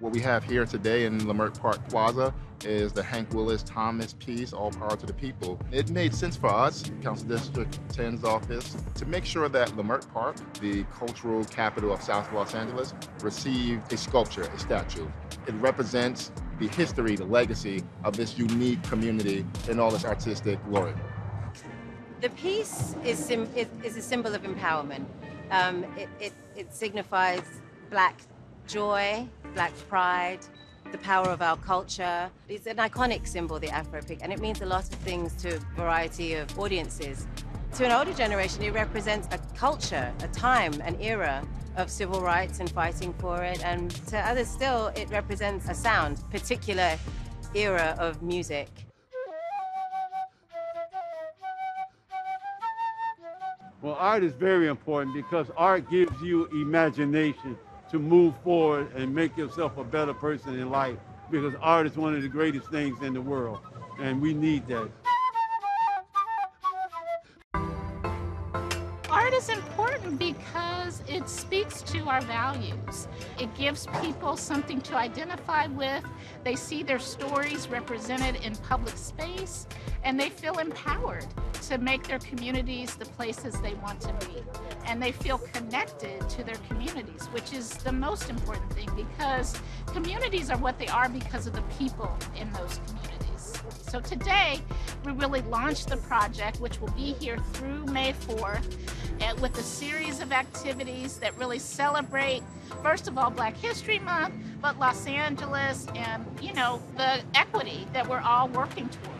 What we have here today in Leimert Park Plaza is the Hank Willis Thomas piece, All Power to the People. It made sense for us, Council District 10's office, to make sure that Leimert Park, the cultural capital of South Los Angeles, received a sculpture, a statue. It represents the history, the legacy of this unique community and all its artistic glory. The piece is, is a symbol of empowerment. Um, it, it, it signifies black joy, black pride, the power of our culture. It's an iconic symbol, the Afro pick, and it means a lot of things to a variety of audiences. To an older generation, it represents a culture, a time, an era of civil rights and fighting for it. And to others still, it represents a sound, particular era of music. Well, art is very important because art gives you imagination to move forward and make yourself a better person in life because art is one of the greatest things in the world and we need that. Art is important because it speaks to our values. It gives people something to identify with. They see their stories represented in public space and they feel empowered to make their communities the places they want to be. And they feel connected to their communities, which is the most important thing because communities are what they are because of the people in those communities. So today, we really launched the project, which will be here through May 4th, and eh, with a series of activities that really celebrate, first of all, Black History Month, but Los Angeles and, you know, the equity that we're all working towards.